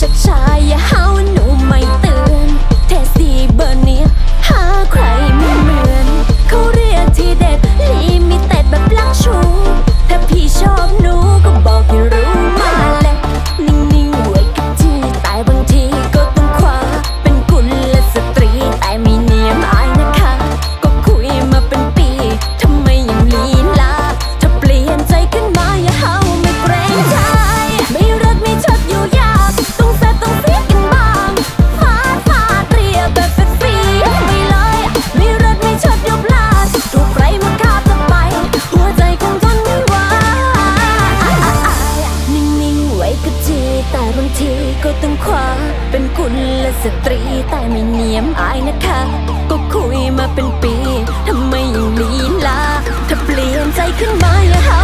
ช้าๆอย่าหา แต่บางทีก็ต้องคว้าเป็นคุณและสตรีแต่ไม่เนียมอายนะคะ ก็คุยมาเป็นปีทำไมยังลีลาถ้าเปลี่ยนใจขึ้นมาอย่าหา